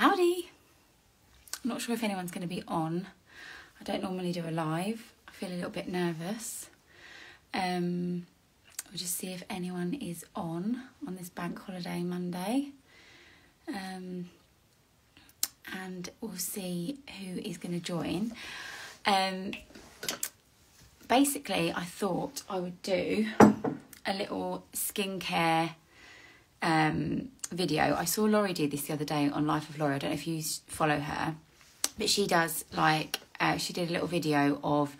Howdy! I'm not sure if anyone's going to be on. I don't normally do a live. I feel a little bit nervous. Um, we'll just see if anyone is on on this bank holiday Monday. Um, and we'll see who is going to join. Um, basically, I thought I would do a little skincare um, video. I saw Lowri do this the other day on Life of Lowri. I don't know if you follow her, but she does like uh, she did a little video of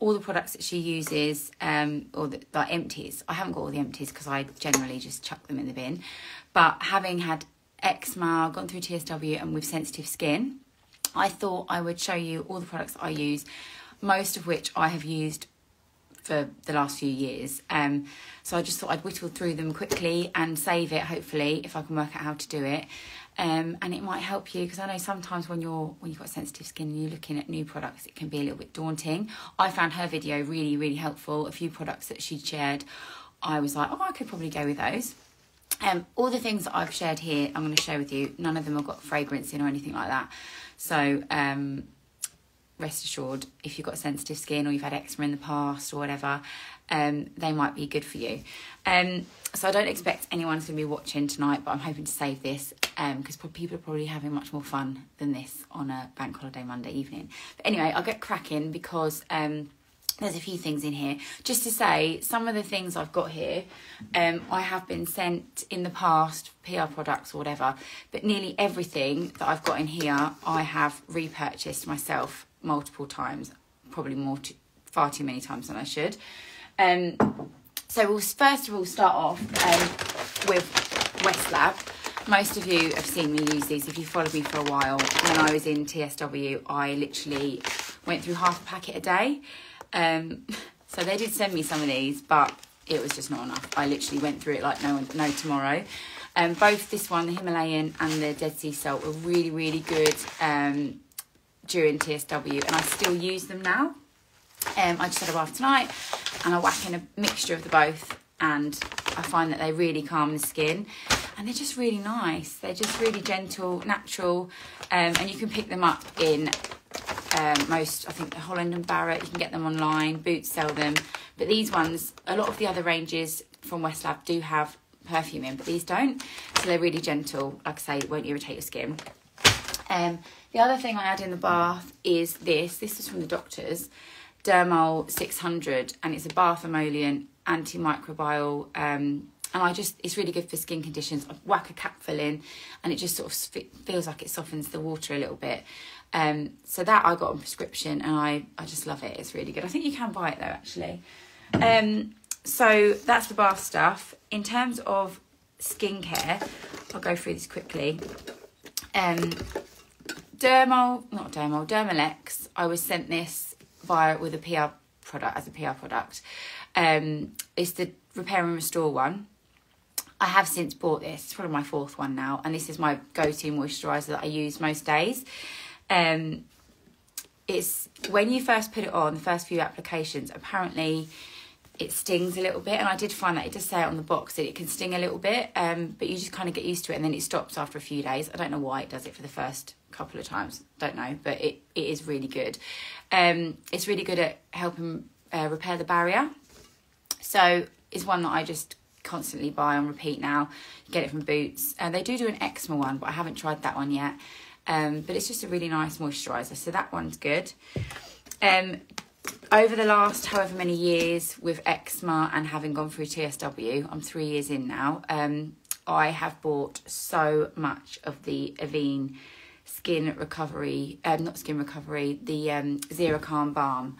all the products that she uses, um, or the, the empties. I haven't got all the empties because I generally just chuck them in the bin. But having had eczema, gone through TSW, and with sensitive skin, I thought I would show you all the products I use, most of which I have used for the last few years. Um, so I just thought I'd whittle through them quickly and save it, hopefully, if I can work out how to do it. Um, and it might help you because I know sometimes when you're when you've got sensitive skin and you're looking at new products, it can be a little bit daunting. I found her video really, really helpful. A few products that she'd shared, I was like, oh, I could probably go with those. Um, all the things that I've shared here, I'm going to share with you. None of them have got fragrance in or anything like that. So um, rest assured, if you've got sensitive skin or you've had eczema in the past or whatever, um, they might be good for you. Um, so I don't expect anyone's going to be watching tonight, but I'm hoping to save this because people are probably having much more fun than this on a bank holiday Monday evening. But anyway, I'll get cracking because. Um, there's a few things in here. Just to say, some of the things I've got here, um, I have been sent in the past, PR products or whatever, but nearly everything that I've got in here, I have repurchased myself multiple times, probably more, too, far too many times than I should. Um, so we'll first of all start off um, with Westlab. Most of you have seen me use these. If you followed me for a while, when I was in TSW, I literally went through half a packet a day. Um, so they did send me some of these, but it was just not enough. I literally went through it like no no tomorrow. Um, both this one, the Himalayan and the Dead Sea Salt, were really really good um, during TSW, and I still use them now. Um, I just had a bath tonight, and I whack in a mixture of the both, and I find that they really calm the skin, and they're just really nice. They're just really gentle, natural, um, and you can pick them up in um, most, I think, Holland and Barrett. You can get them online. Boots sell them, but these ones, a lot of the other ranges from Westlab do have perfume in, but these don't. So they're really gentle. Like I say, won't irritate your skin. Um, the other thing I add in the bath is this. This is from the doctors, Dermol 600, and it's a bath emollient antimicrobial. Um, and I just, it's really good for skin conditions. I whack a capful in, and it just sort of feels like it softens the water a little bit. Um, so that I got on prescription, and I, I just love it. It's really good. I think you can buy it though, actually. Um, so that's the bath stuff. In terms of skincare, I'll go through this quickly. Um, Dermal, not Dermal, Dermalex. I was sent this via with a PR product as a PR product. Um, it's the repair and restore one. I have since bought this. It's probably my fourth one now, and this is my go-to moisturizer that I use most days. Um, it's when you first put it on, the first few applications, apparently it stings a little bit, and I did find that it does say it on the box that it can sting a little bit, um, but you just kind of get used to it, and then it stops after a few days. I don't know why it does it for the first couple of times, don't know, but it, it is really good. Um, it's really good at helping uh, repair the barrier. So it's one that I just constantly buy on repeat now. You get it from Boots. Uh, they do do an eczema one, but I haven't tried that one yet. Um, but it's just a really nice moisturiser, so that one's good. Um, over the last however many years with eczema and having gone through TSW, I'm three years in now. Um, I have bought so much of the Avene skin recovery, um, not skin recovery, the um, XeraCalm Balm.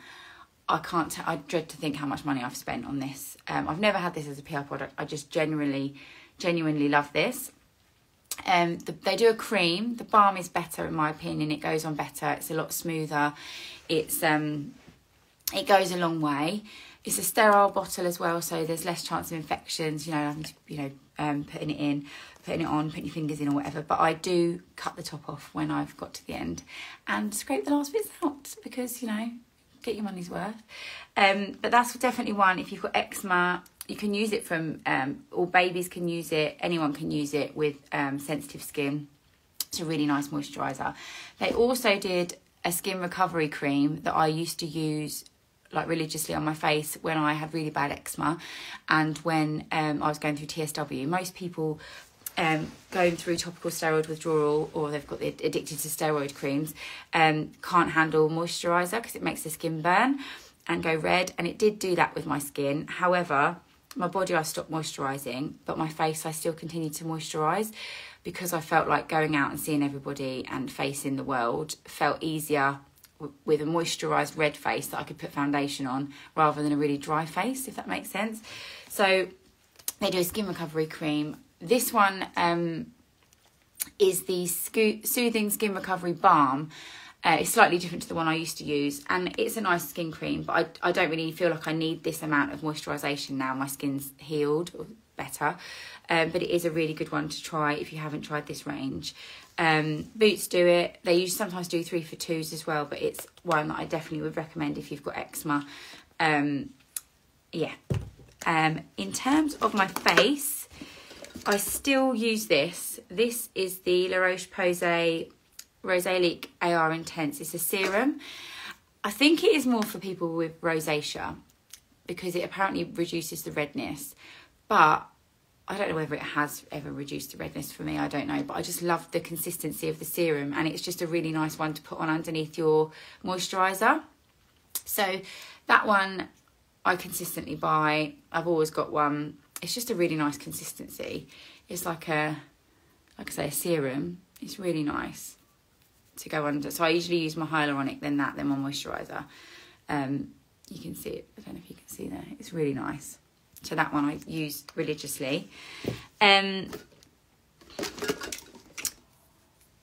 I can't. T- I dread to think how much money I've spent on this. Um, I've never had this as a PR product. I just genuinely, genuinely love this. Um, the, they do a cream. The balm is better in my opinion. It goes on better. It's a lot smoother. It's um, it goes a long way. It's a sterile bottle as well, so there's less chance of infections. You know, having to, you know, um, putting it in, putting it on, putting your fingers in or whatever. But I do cut the top off when I've got to the end and scrape the last bits out because you know get your money's worth. Um, but that's definitely one. If you've got eczema, you can use it from, um, all babies can use it, anyone can use it with um, sensitive skin. It's a really nice moisturiser. They also did a skin recovery cream that I used to use like religiously on my face when I had really bad eczema and when um, I was going through TSW. Most people um, going through topical steroid withdrawal or they've got the addicted to steroid creams um, can't handle moisturiser because it makes the skin burn and go red and it did do that with my skin. However, my body I stopped moisturising but my face I still continued to moisturise because I felt like going out and seeing everybody and facing the world felt easier with a moisturised red face that I could put foundation on rather than a really dry face, if that makes sense. So they do a skin recovery cream. This one um, is the Soothing Skin Recovery Balm. Uh, it's slightly different to the one I used to use, and it's a nice skin cream, but I, I don't really feel like I need this amount of moisturisation now. My skin's healed or better, um, but it is a really good one to try if you haven't tried this range. Um, Boots do it. They use sometimes do three for twos as well, but it's one that I definitely would recommend if you've got eczema. Um, yeah. Um, in terms of my face, I still use this. This is the La Roche-Posay Rosaliac AR Intense. It's a serum. I think it is more for people with rosacea because it apparently reduces the redness. But I don't know whether it has ever reduced the redness for me, I don't know, but I just love the consistency of the serum and it's just a really nice one to put on underneath your moisturiser. So that one I consistently buy. I've always got one. It's just a really nice consistency. It's like a, like I say, a serum. It's really nice to go under. So I usually use my hyaluronic, then that, then my moisturiser. Um, you can see it. I don't know if you can see there. It's really nice. So that one I use religiously. Um,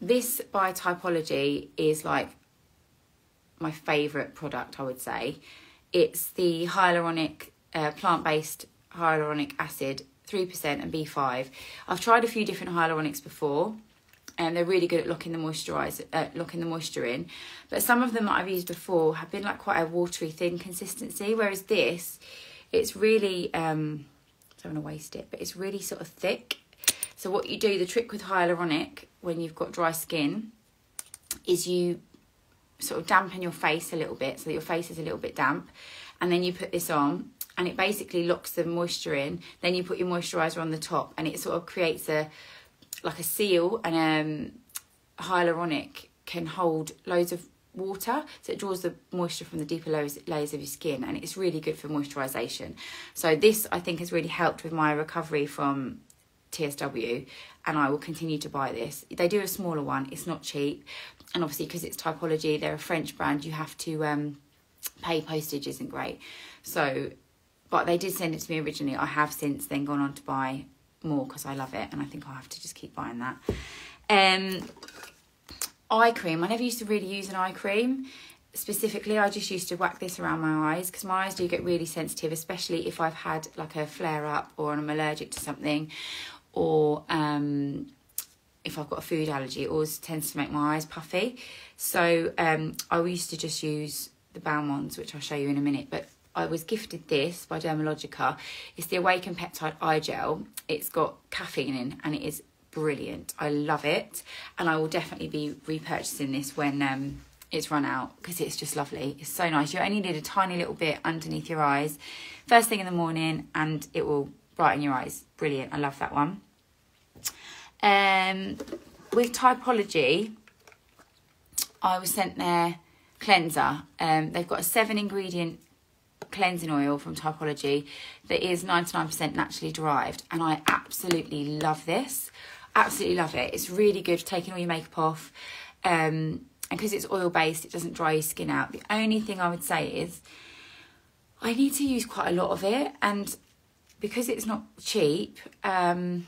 this by Typology is like my favourite product, I would say. It's the hyaluronic, uh, plant-based hyaluronic acid, 3% and B5. I've tried a few different hyaluronics before and they're really good at locking the moisturizer, uh, locking the moisture in. But some of them that I've used before have been like quite a watery, thin consistency, whereas this it's really, um, I don't want to waste it, but it's really sort of thick. So what you do, the trick with hyaluronic when you've got dry skin is you sort of dampen your face a little bit so that your face is a little bit damp and then you put this on and it basically locks the moisture in then you put your moisturizer on the top and it sort of creates a like a seal and um hyaluronic can hold loads of water. So it draws the moisture from the deeper layers, layers of your skin and it's really good for moisturization so this i think has really helped with my recovery from tsw and i will continue to buy this. They do a smaller one it's not cheap and obviously because it's typology they're a french brand you have to um, pay postage isn't great. So but they did send it to me originally i have since then gone on to buy more because i love it and i think i'll have to just keep buying that um eye cream. I never used to really use an eye cream. Specifically, I just used to whack this around my eyes because my eyes do get really sensitive, especially if I've had like a flare up or I'm allergic to something or um, if I've got a food allergy, it always tends to make my eyes puffy. So um, I used to just use the Balmonds, which I'll show you in a minute, but I was gifted this by Dermalogica. It's the Awaken Peptide Eye Gel. It's got caffeine in and it is brilliant. I love it. And I will definitely be repurchasing this when um, it's run out because it's just lovely. It's so nice. You only need a tiny little bit underneath your eyes first thing in the morning and it will brighten your eyes. Brilliant. I love that one. Um, with Typology, I was sent their cleanser. Um, they've got a seven ingredient cleansing oil from Typology that is 99% naturally derived and I absolutely love this absolutely love it. It's really good for taking all your makeup off. Um, and because it's oil based, it doesn't dry your skin out. The only thing I would say is I need to use quite a lot of it. And because it's not cheap, um,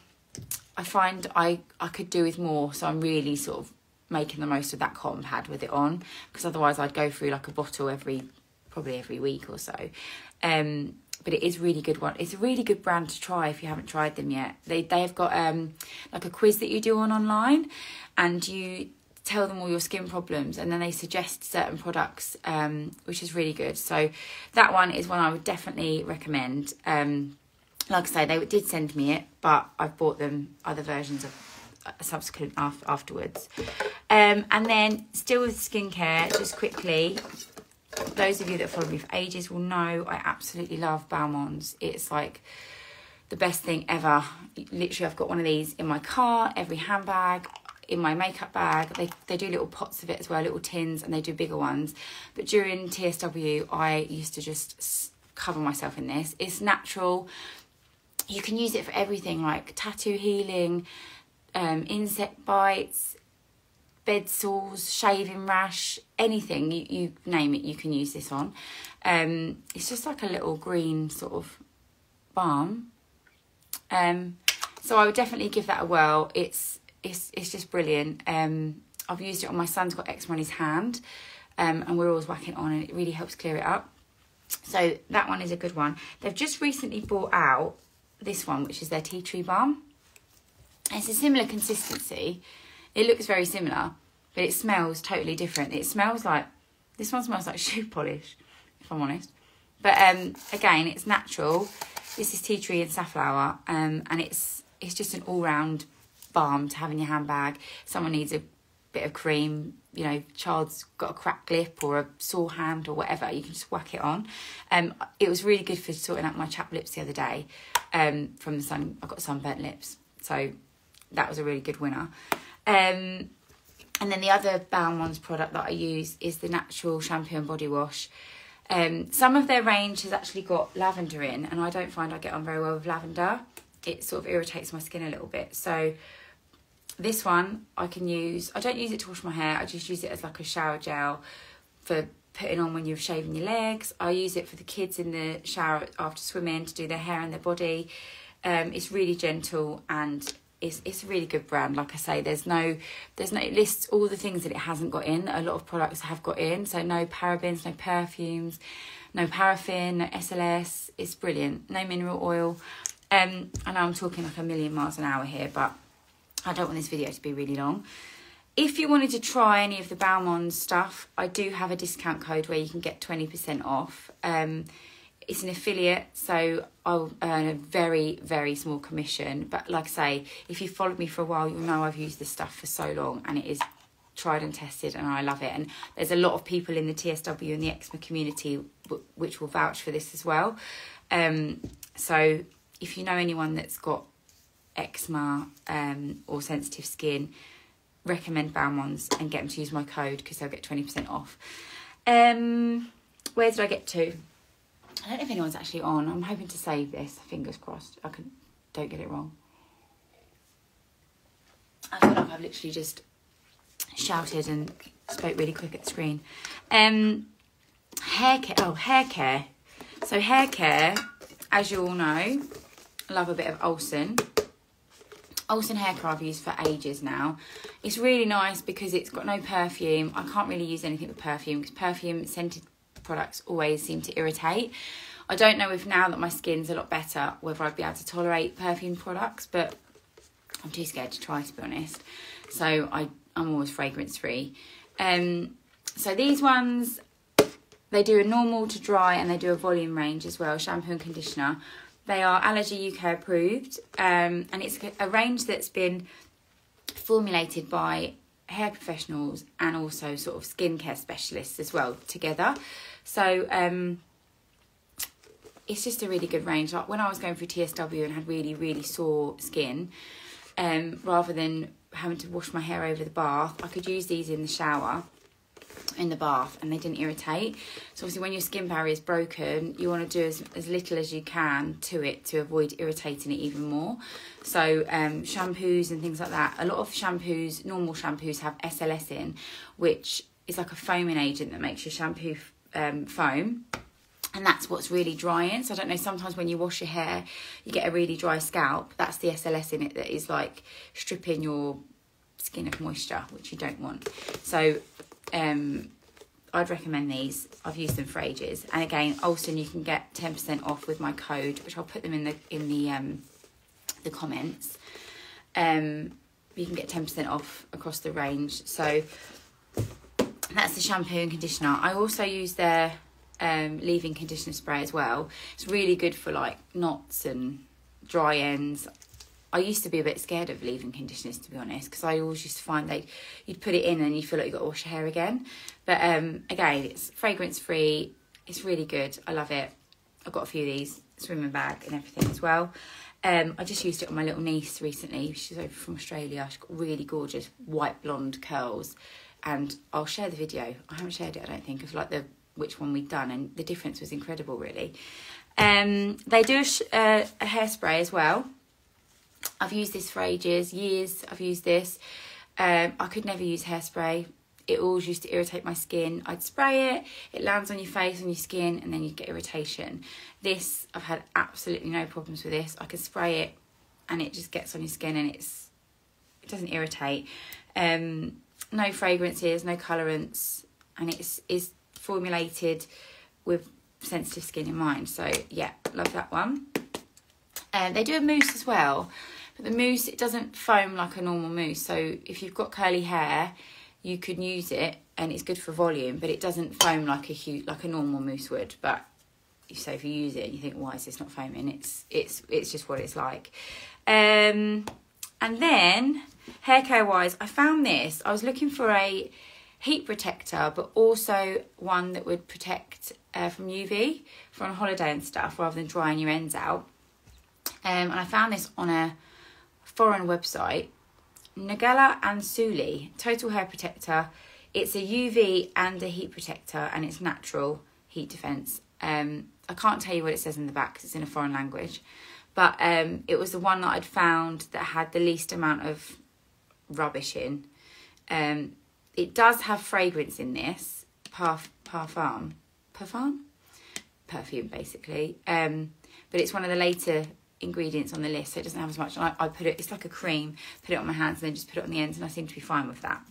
I find I, I could do with more. So I'm really sort of making the most of that cotton pad with it on because otherwise I'd go through like a bottle every probably every week or so. Um, but it is really good one. It's a really good brand to try if you haven't tried them yet. They they have got um like a quiz that you do on online, and you tell them all your skin problems and then they suggest certain products um, which is really good so that one is one i would definitely recommend um, like i say they did send me it but i've bought them other versions of subsequent af- afterwards. Um, and then still with skincare, just quickly, those of you that follow me for ages will know I absolutely love Balmonds. It's like the best thing ever. Literally, I've got one of these in my car, every handbag, in my makeup bag. They they do little pots of it as well, little tins, and they do bigger ones. But during TSW, I used to just cover myself in this. It's natural. You can use it for everything like tattoo healing, um, insect bites, bed sores, shaving rash, anything you, you name it, you can use this on. Um, it's just like a little green sort of balm. Um, so I would definitely give that a whirl. It's it's it's just brilliant. Um, I've used it on my son's got eczema on his hand, um, and we're always whacking on, and it really helps clear it up. So that one is a good one. They've just recently brought out this one, which is their tea tree balm. It's a similar consistency. It looks very similar, but it smells totally different. It smells like this one smells like shoe polish, if I'm honest. But um, again, it's natural. This is tea tree and safflower, um, and it's it's just an all round balm to have in your handbag. Someone needs a bit of cream, you know, child's got a cracked lip or a sore hand or whatever, you can just whack it on. Um, it was really good for sorting out my chapped lips the other day um, from the sun. I got sunburnt lips, so that was a really good winner. Um, and then the other Balmonds product that I use is the natural shampoo and body wash. Um, some of their range has actually got lavender in, and I don't find I get on very well with lavender. It sort of irritates my skin a little bit. So this one I can use. I don't use it to wash my hair. I just use it as like a shower gel for putting on when you're shaving your legs. I use it for the kids in the shower after swimming to do their hair and their body. Um, it's really gentle and it's it's a really good brand. Like I say, there's no there's no it lists all the things that it hasn't got in. A lot of products have got in, so no parabens, no perfumes, no paraffin, no SLS. It's brilliant. No mineral oil. Um, I know I'm talking like a million miles an hour here, but I don't want this video to be really long. If you wanted to try any of the Balmond stuff, I do have a discount code where you can get 20% off. Um, it's an affiliate, so I'll earn a very, very small commission. But like I say, if you've followed me for a while, you'll know I've used this stuff for so long and it is tried and tested and I love it. And there's a lot of people in the TSW and the eczema community which will vouch for this as well. Um, so if you know anyone that's got eczema um, or sensitive skin, recommend Balmonds and get them to use my code because they'll get 20% off. Um, where did I get to? I don't know if anyone's actually on. I'm hoping to save this. Fingers crossed. I can don't get it wrong. I feel like I've literally just shouted and spoke really quick at the screen. Um, hair care. Oh, hair care. So hair care, as you all know, I love a bit of Olsen. Olsen hair care I've used for ages now. It's really nice because it's got no perfume. I can't really use anything with perfume because perfume scented products always seem to irritate. I don't know if now that my skin's a lot better whether I'd be able to tolerate perfume products, but I'm too scared to try to be honest. So I, I'm always fragrance free. Um, so these ones, they do a normal to dry and they do a volume range as well, shampoo and conditioner. They are Allergy UK approved, um, and it's a range that's been formulated by hair professionals and also sort of skincare specialists as well together. So um, it's just a really good range. Like when I was going through TSW and had really, really sore skin, um, rather than having to wash my hair over the bath, I could use these in the shower in the bath and they didn't irritate. So obviously when your skin barrier is broken, you want to do as, as little as you can to it to avoid irritating it even more. So um, shampoos and things like that, a lot of shampoos, normal shampoos have SLS in, which is like a foaming agent that makes your shampoo um, foam and that's what's really drying. So I don't know, sometimes when you wash your hair, you get a really dry scalp. That's the SLS in it that is like stripping your skin of moisture, which you don't want. So um, I'd recommend these. I've used them for ages. And again, Olsen, you can get 10% off with my code, which I'll put them in the in the um, the comments. Um, you can get 10% off across the range. So that's the shampoo and conditioner. I also use their um, leave-in conditioner spray as well. It's really good for like knots and dry ends. I used to be a bit scared of leave-in conditioners to be honest, because I always used to find that you'd put it in and you feel like you got to wash your hair again. But um, again, it's fragrance free. It's really good. I love it. I've got a few of these swimming bag and everything as well. Um, I just used it on my little niece recently. She's over from Australia. She's got really gorgeous white blonde curls, and I'll share the video. I haven't shared it, I don't think, of like the which one we'd done, and the difference was incredible, really. Um, they do a, sh- uh, a hairspray as well. I've used this for ages, years. I've used this. Um, I could never use hairspray. It always used to irritate my skin. I'd spray it, it lands on your face, on your skin, and then you'd get irritation. This, I've had absolutely no problems with this. I can spray it, and it just gets on your skin, and it's it doesn't irritate. Um, no fragrances, no colorants, and it's is formulated with sensitive skin in mind. So yeah, love that one. And they do a mousse as well, but the mousse it doesn't foam like a normal mousse. So if you've got curly hair, you can use it and it's good for volume, but it doesn't foam like a huge like a normal mousse would. But so if you use it and you think why is this not foaming, it's it's it's just what it's like. Um, and then hair care wise, I found this. I was looking for a heat protector, but also one that would protect uh, from UV for on holiday and stuff, rather than drying your ends out. Um, and I found this on a foreign website, Nuggela and Sulé Total Hair Protector. It's a UV and a heat protector, and it's natural heat defense. Um, I can't tell you what it says in the back because it's in a foreign language, but um, it was the one that I'd found that had the least amount of rubbish in. Um, it does have fragrance in this, parf- parfum, parfum, perfume basically. Um, but it's one of the later ingredients on the list, so it doesn't have as much. I, I put it, it's like a cream, put it on my hands and then just put it on the ends, and I seem to be fine with that.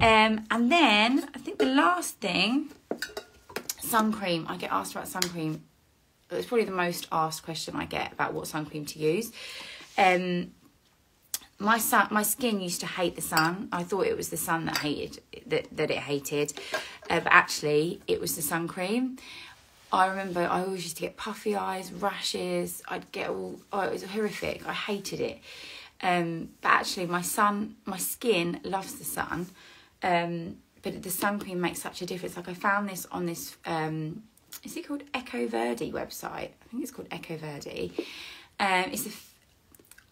Um, and then I think the last thing, sun cream. I get asked about sun cream. It's probably the most asked question I get about what sun cream to use. Um, my sun, my skin used to hate the sun. I thought it was the sun that hated that that it hated, uh, but actually it was the sun cream. I remember I always used to get puffy eyes, rashes. I'd get all oh, it was horrific. I hated it. Um, but actually, my sun, my skin loves the sun. Um, but the sun cream makes such a difference. Like I found this on this, um, is it called Ecco Verde website? I think it's called Ecco Verde. Um, it's a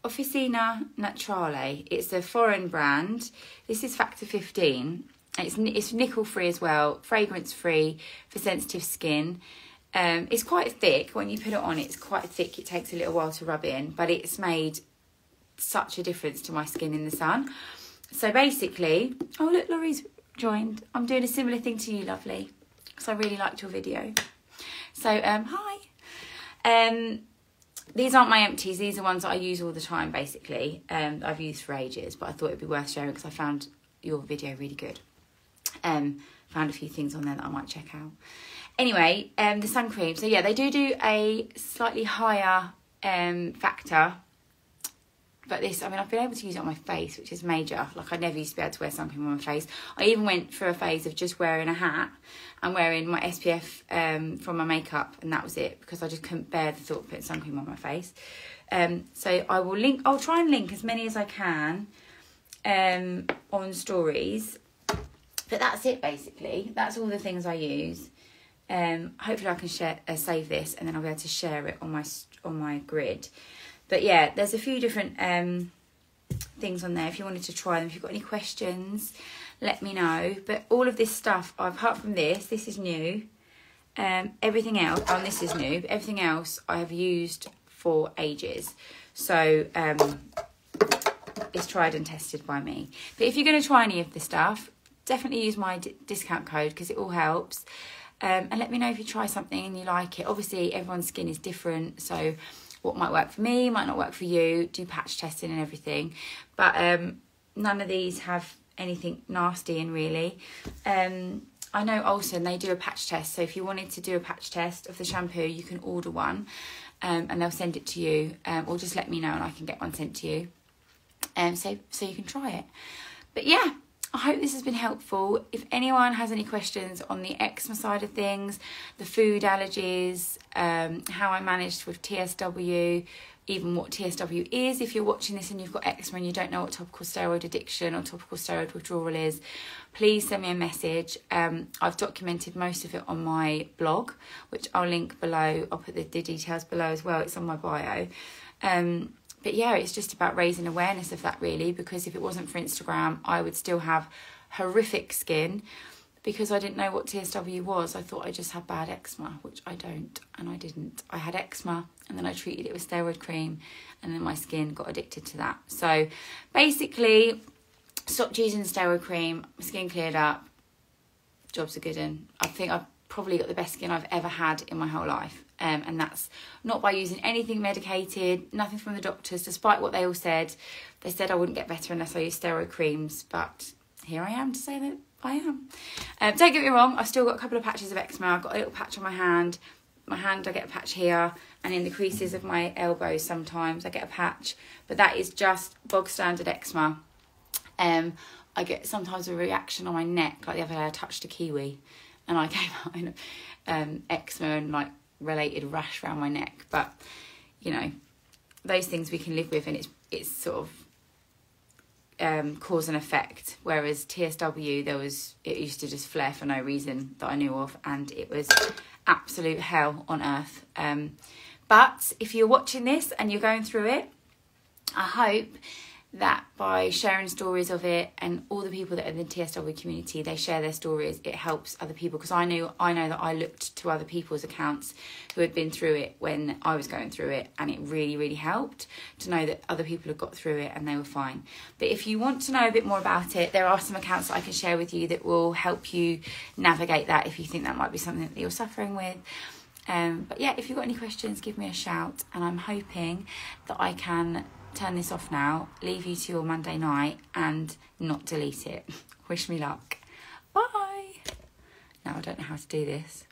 Officina Naturale. It's a foreign brand. This is factor 15. It's, it's nickel free as well, fragrance free for sensitive skin. Um, it's quite thick. When you put it on, it's quite thick. It takes a little while to rub in, but it's made such a difference to my skin in the sun. So basically, oh look, Lowri's joined. I'm doing a similar thing to you, lovely, because I really liked your video. So um, hi. Um, these aren't my empties. These are ones that I use all the time, basically. Um, I've used for ages, but I thought it'd be worth sharing because I found your video really good. Um, found a few things on there that I might check out. Anyway, um, the sun cream. So yeah, they do do a slightly higher um factor. But this, I mean, I've been able to use it on my face, which is major. Like I never used to be able to wear sun cream on my face. I even went for a phase of just wearing a hat and wearing my SPF um, from my makeup, and that was it because I just couldn't bear the thought of putting sun cream on my face. Um, so I will link. I'll try and link as many as I can um, on stories. But that's it basically. That's all the things I use. Um, hopefully I can share uh, save this and then I'll be able to share it on my on my grid. But yeah, there's a few different um, things on there if you wanted to try them. If you've got any questions, let me know. But all of this stuff, apart from this, this is new. Um, everything else, oh, this is new. Everything else I have used for ages. So um, it's tried and tested by me. But if you're going to try any of the stuff, definitely use my discount code because it all helps. Um, and let me know if you try something and you like it. Obviously, everyone's skin is different, so what might work for me might not work for you. Do patch testing and everything, but um, none of these have anything nasty in really. Um, I know Olsen they do a patch test, so if you wanted to do a patch test of the shampoo, you can order one, um, and they'll send it to you, um, or just let me know and I can get one sent to you, um, so so you can try it. But yeah, I hope this has been helpful. If anyone has any questions on the eczema side of things, the food allergies, um, how I managed with TSW, even what TSW is. If you're watching this and you've got eczema and you don't know what topical steroid addiction or topical steroid withdrawal is, please send me a message. Um, I've documented most of it on my blog, which I'll link below. I'll put the, details below as well. It's on my bio. Um, but yeah, it's just about raising awareness of that really, because if it wasn't for Instagram, I would still have horrific skin because I didn't know what TSW was. I thought I just had bad eczema, which I don't, and I didn't. I had eczema, and then I treated it with steroid cream, and then my skin got addicted to that. So basically, stopped using steroid cream, my skin cleared up, jobs are good, and I think I've probably got the best skin I've ever had in my whole life. Um, and that's not by using anything medicated, nothing from the doctors, despite what they all said. They said I wouldn't get better unless I used steroid creams, but here I am to say that I am. Um, don't get me wrong, I've still got a couple of patches of eczema. I've got a little patch on my hand. My hand, I get a patch here, and in the creases of my elbows sometimes I get a patch, but that is just bog standard eczema. Um, I get sometimes a reaction on my neck, like the other day I touched a kiwi, and I came out in um, eczema and like related rash around my neck. But you know, those things we can live with, and it's it's sort of um, cause and effect. Whereas TSW, there was it used to just flare for no reason that I knew of, and it was absolute hell on earth. Um, but if you're watching this and you're going through it, I hope that by sharing stories of it and all the people that are in the TSW community, they share their stories, it helps other people because I knew I know that I looked to other people's accounts who had been through it when I was going through it and it really, really helped to know that other people had got through it and they were fine. But if you want to know a bit more about it, there are some accounts that I can share with you that will help you navigate that if you think that might be something that you're suffering with. Um, but yeah, if you've got any questions, give me a shout and I'm hoping that I can turn this off now, leave you to your Monday night, and not delete it. Wish me luck. Bye. Now I don't know how to do this.